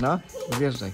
No, wjeżdżaj.